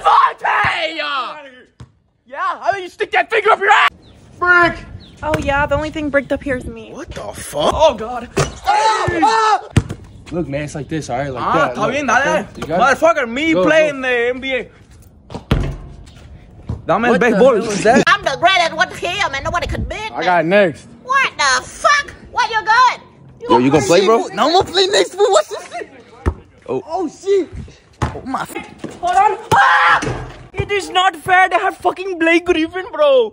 Devontae! Yeah, how about you stick that finger up your ass? Brick! Oh yeah, the only thing bricked up here is me. What the fuck? Oh god. Ah! Look, man, it's like this, all right? Like Ah, that. está look, bien, dale. okay? You got it? Motherfucker, me Go, playing the NBA. Dame el What the béisbol. hell is that? I'm the greatest what him and nobody could beat me. I got next. What the fuck? What you got? Yo, you gonna play, bro? No, I'm gonna play next, but what's this? Oh, Oh, shit. Oh, my. Hold on. Ah! It is not fair. They have fucking Blake Griffin, bro.